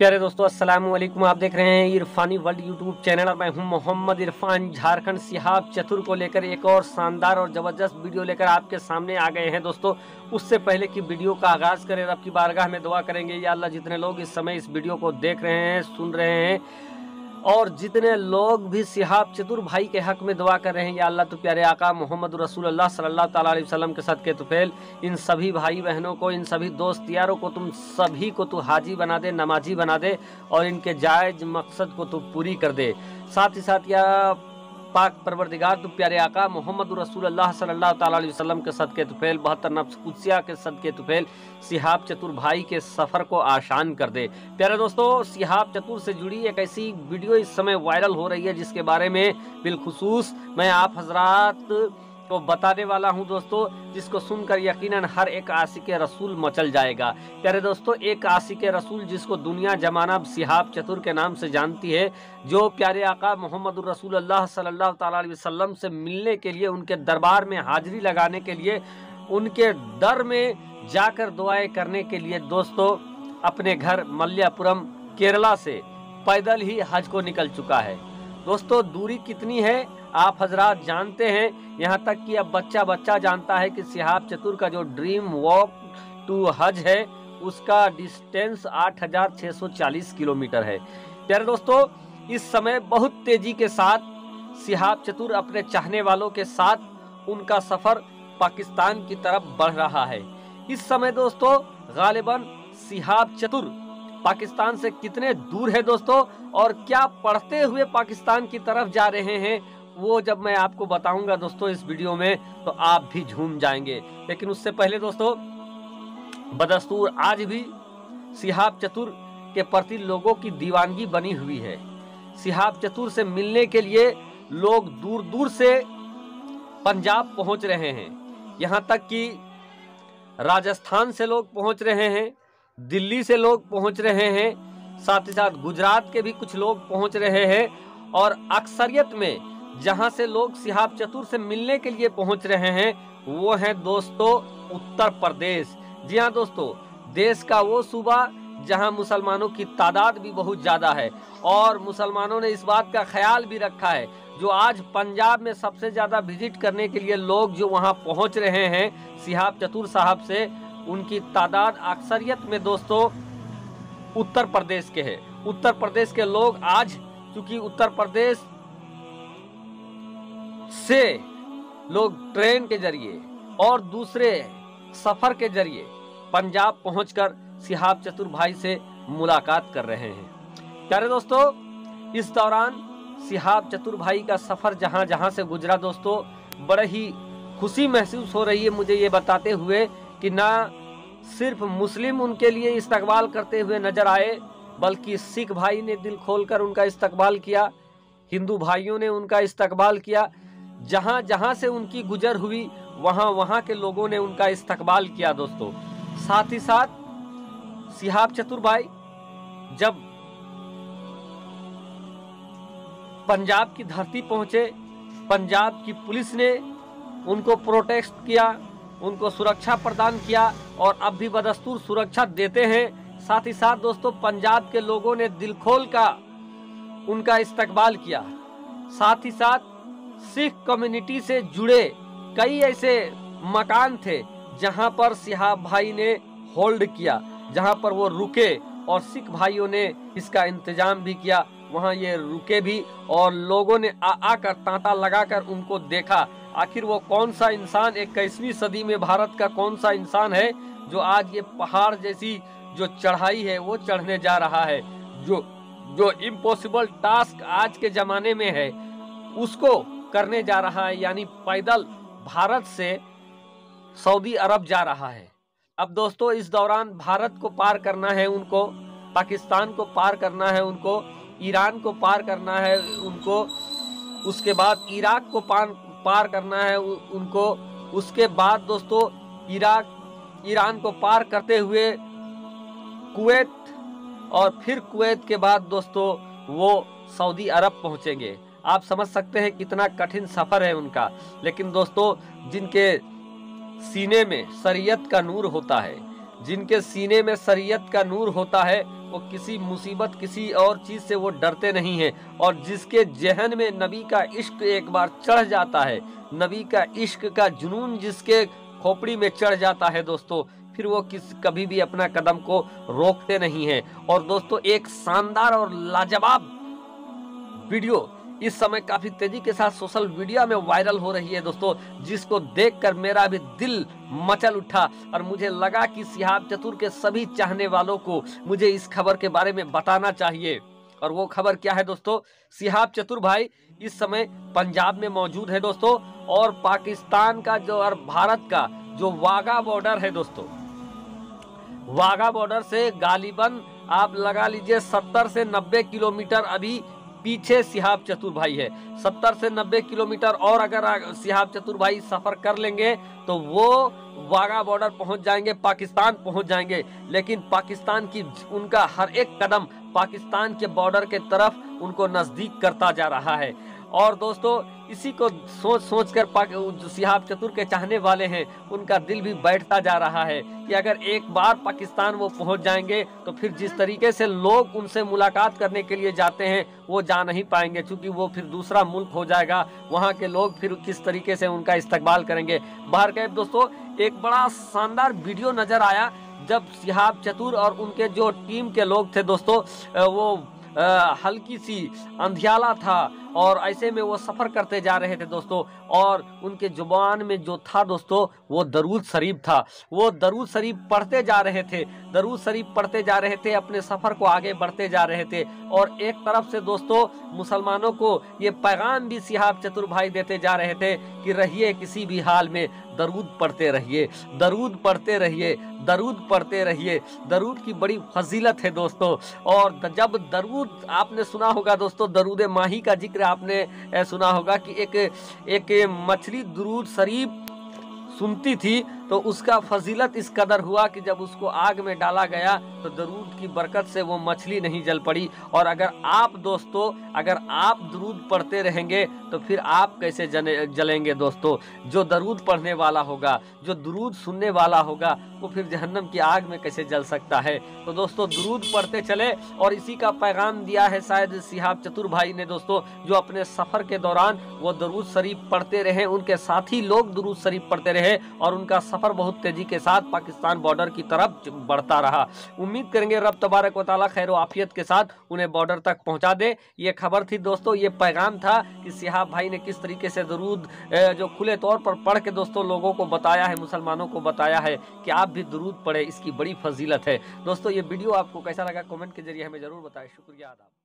प्यारे दोस्तों, अस्सलाम वालेकुम आप देख रहे हैं इरफानी वर्ल्ड यूट्यूब चैनल और मैं हूँ मोहम्मद इरफान झारखंड सिहाब चतुर को लेकर एक और शानदार और ज़बरदस्त वीडियो लेकर आपके सामने आ गए हैं दोस्तों। उससे पहले कि वीडियो का आगाज़ करें रब की बारगाह में दुआ करेंगे, या अल्लाह जितने लोग इस समय इस वीडियो को देख रहे हैं, सुन रहे हैं और जितने लोग भी सिहाब चतुर भाई के हक में दुआ कर रहे हैं, या अल्लाह तो प्यारे आका मोहम्मद रसूलुल्लाह सल्लल्लाहु अलैहि वसल्लम के सद के तुफेल इन सभी भाई बहनों को, इन सभी दोस्त यारों को तुम सभी को तू हाजी बना दे, नमाजी बना दे, और इनके जायज़ मकसद को तू पूरी कर दे। साथ ही साथ या पाक परवरदिगार तो प्यारे आका, मोहम्मद रसूलुल्लाह सल्लल्लाहु अलैहि वसल्लम के सदके तुफेल, बहत्तर नफ्स कुदसिया के सदके तुफेल, सिहाब चतुर भाई के सफ़र को आसान कर दे। प्यारे दोस्तों, सिहाब चतुर से जुड़ी एक ऐसी वीडियो इस समय वायरल हो रही है, जिसके बारे में बिलखसूस मैं आप हजरात को बताने वाला हूँ दोस्तों, जिसको सुनकर यकीनन हर एक आशिक रसूल मचल जाएगा। प्यारे दोस्तों, एक आशिक रसूल जिसको दुनिया जमाना सिहाब चतुर के नाम से जानती है, जो प्यारे आका मोहम्मद रसूल अल्लाह अलैहि वसल्लम से मिलने के लिए, उनके दरबार में हाजिरी लगाने के लिए, उनके दर में जाकर दुआएँ करने के लिए दोस्तों, अपने घर मल्यापुरम केरला से पैदल ही हज को निकल चुका है। दोस्तों, दूरी कितनी है? आप हजरात जानते हैं यहाँ तक कि अब बच्चा बच्चा जानता है कि सिहाब चतुर का जो ड्रीम वॉक टू हज है उसका डिस्टेंस 8,640 किलोमीटर है। प्यारे दोस्तों इस समय बहुत तेज़ी के साथ सिहाब चतुर अपने चाहने वालों के साथ उनका सफ़र पाकिस्तान की तरफ़ बढ़ रहा है। इस समय दोस्तों गालिबन सिहाब चतुर पाकिस्तान से कितने दूर है दोस्तों और क्या पढ़ते हुए पाकिस्तान की तरफ़ जा रहे हैं वो जब मैं आपको बताऊँगा दोस्तों इस वीडियो में तो आप भी झूम जाएँगे। लेकिन उससे पहले दोस्तों, बदस्तूर आज भी सिहाब चतुर के प्रति लोगों की दीवानगी बनी हुई है। सिहाब चतुर से मिलने के लिए लोग दूर दूर से पंजाब पहुँच रहे हैं। यहाँ तक कि राजस्थान से लोग पहुँच रहे हैं, दिल्ली से लोग पहुँच रहे हैं, साथ ही साथ गुजरात के भी कुछ लोग पहुँच रहे हैं और अक्सरियत में जहाँ से लोग सिहाब चतुर से मिलने के लिए पहुँच रहे हैं, वो है दोस्तों उत्तर प्रदेश। जी हाँ दोस्तों, देश का वो सूबा जहाँ मुसलमानों की तादाद भी बहुत ज़्यादा है और मुसलमानों ने इस बात का ख्याल भी रखा है, जो आज पंजाब में सबसे ज़्यादा विज़िट करने के लिए लोग जो वहाँ पहुँच रहे हैं, सिहाब चतुर साहब से, उनकी तादाद अक्सरियत में दोस्तों उत्तर प्रदेश के है। उत्तर प्रदेश के लोग आज, चूँकि उत्तर प्रदेश से लोग ट्रेन के ज़रिए और दूसरे सफ़र के ज़रिए पंजाब पहुंचकर सिहाब चतुर भाई से मुलाकात कर रहे हैं। प्यारे दोस्तों, इस दौरान सिहाब चतुर भाई का सफ़र जहाँ जहाँ से गुजरा दोस्तों, बड़े ही खुशी महसूस हो रही है मुझे ये बताते हुए कि ना सिर्फ़ मुस्लिम उनके लिए इस्तकबाल करते हुए नज़र आए, बल्कि सिख भाई ने दिल खोलकर उनका इस्तकबाल किया, हिंदू भाइयों ने उनका इस्तकबाल किया। जहाँ जहाँ से उनकी गुजर हुई, वहाँ वहाँ के लोगों ने उनका इस्तकबाल किया, दोस्तों। साथ ही साथ, सिहाब चतुर भाई जब पंजाब की धरती पहुँचे, पंजाब की पुलिस ने उनको प्रोटेक्ट किया, उनको सुरक्षा प्रदान किया और अब भी बदस्तूर सुरक्षा देते हैं। साथ ही साथ, दोस्तों, पंजाब के लोगों ने दिल खोल का उनका इस्तकबाल किया। साथ ही साथ सिख कम्युनिटी से जुड़े कई ऐसे मकान थे, जहाँ पर सिहाब भाई ने होल्ड किया, जहाँ पर वो रुके और सिख भाइयों ने इसका इंतज़ाम भी किया। वहाँ ये रुके भी और लोगों ने आ आकर तांता लगाकर उनको देखा, आखिर वो कौन सा इंसान, इक्कीसवीं सदी में भारत का कौन सा इंसान है, जो आज ये पहाड़ जैसी जो चढ़ाई है, वो चढ़ने जा रहा है, जो जो इम्पॉसिबल टास्क आज के जमाने में है, उसको करने जा रहा है, यानी पैदल भारत से सऊदी अरब जा रहा है। अब दोस्तों, इस दौरान भारत को पार करना है उनको, पाकिस्तान को पार करना है उनको, ईरान को पार करना है उनको, उसके बाद इराक को पार पार करना है उनको, उसके बाद दोस्तों, इराक, ईरान को पार करते हुए कुवैत और फिर कुवैत के बाद दोस्तों, वो सऊदी अरब पहुँचेंगे। आप समझ सकते हैं कितना कठिन सफ़र है उनका। लेकिन दोस्तों, जिनके सीने में शरीयत का नूर होता है, जिनके सीने में शरीयत का नूर होता है, वो किसी मुसीबत, किसी और चीज़ से वो डरते नहीं हैं। और जिसके जहन में नबी का इश्क एक बार चढ़ जाता है, नबी का इश्क का जुनून जिसके खोपड़ी में चढ़ जाता है दोस्तों, फिर वो किस, कभी भी अपना कदम को रोकते नहीं हैं। और दोस्तों, एक शानदार और लाजवाब वीडियो इस समय काफ़ी तेज़ी के साथ सोशल मीडिया में वायरल हो रही है दोस्तों, जिसको देखकर मेरा भी दिल मचल उठा और मुझे लगा कि सिहाब चतुर के सभी चाहने वालों को मुझे इस खबर के बारे में बताना चाहिए। और वो खबर क्या है दोस्तों? सिहाब चतुर भाई इस समय पंजाब में मौजूद है दोस्तों, और पाकिस्तान का जो, और भारत का जो वाघा बॉर्डर है दोस्तों, वाघा बॉर्डर से गालिबन आप लगा लीजिए सत्तर से नब्बे किलोमीटर अभी पीछे सिहाब चतुर भाई है। सत्तर से नब्बे किलोमीटर और अगर सिहाब चतुर भाई सफ़र कर लेंगे तो वो वाघा बॉर्डर पहुँच जाएँगे, पाकिस्तान पहुँच जाएँगे। लेकिन पाकिस्तान की उनका हर एक कदम पाकिस्तान के बॉर्डर के तरफ़ उनको नज़दीक करता जा रहा है। और दोस्तों, इसी को सोच सोच कर जो सिहाब चतुर के चाहने वाले हैं, उनका दिल भी बैठता जा रहा है कि अगर एक बार पाकिस्तान वो पहुँच जाएँगे तो फिर जिस तरीके से लोग उनसे मुलाकात करने के लिए जाते हैं, वो जा नहीं पाएँगे क्योंकि वो फिर दूसरा मुल्क हो जाएगा, वहाँ के लोग फिर किस तरीके से उनका इस्तेमाल करेंगे। बाहर कैब दोस्तों, एक बड़ा शानदार वीडियो नज़र आया, जब सिहाब चतुर और उनके जो टीम के लोग थे दोस्तों वो हल्की सी अंधियाला था और ऐसे में वो सफ़र करते जा रहे थे दोस्तों, और उनके ज़ुबान में जो था दोस्तों, वो दरूद शरीफ था। वो दरूद शरीफ पढ़ते जा रहे थे, दरूद शरीफ पढ़ते जा रहे थे, अपने सफ़र को आगे बढ़ते जा रहे थे। और एक तरफ़ से दोस्तों, मुसलमानों को ये पैगाम भी सिहाब चतुर भाई देते जा रहे थे कि रहिए किसी भी हाल में, दरूद पढ़ते रहिए, दरूद पढ़ते रहिए, दरूद पढ़ते रहिए। दरूद की बड़ी फजीलत है दोस्तों, और जब दरूद, आपने सुना होगा दोस्तों, दरूद माही का ज़िक्र आपने सुना होगा कि एक एक मछली दरूद शरीफ सुनती थी। तो उसका फजीलत इस कदर हुआ कि जब उसको आग में डाला गया तो दरूद की बरकत से वो मछली नहीं जल पड़ी। और अगर आप दोस्तों, अगर आप दरूद पढ़ते रहेंगे तो फिर आप कैसे जने, जलेंगे दोस्तों? जो दरूद पढ़ने वाला होगा, जो दरूद सुनने वाला होगा, वो फिर जहन्नम की आग में कैसे जल सकता है? तो दोस्तों, दरूद पढ़ते चले, और इसी का पैगाम दिया है शायद सिहाब चतुर भाई ने दोस्तों, जो अपने सफ़र के दौरान वो दरूद शरीफ पढ़ते रहे, उनके साथी लोग दरूद शरीफ पढ़ते रहे, और उनका सफ़र बहुत तेज़ी के साथ पाकिस्तान बॉर्डर की तरफ़ बढ़ता रहा। उम्मीद करेंगे रब तबारक वाली खैर आफियत के साथ उन्हें बॉर्डर तक पहुँचा दे। ये खबर थी दोस्तों, ये पैगाम था कि सिहाब भाई ने किस तरीके से दरूद जो खुले तौर पर पढ़ के दोस्तों लोगों को बताया है, मुसलमानों को बताया है कि आप भी दरूद पढ़े, इसकी बड़ी फजीलत है। दोस्तों, ये वीडियो आपको कैसा लगा कमेंट के ज़रिए हमें ज़रूर बताएँ। शुक्रिया, आदाब।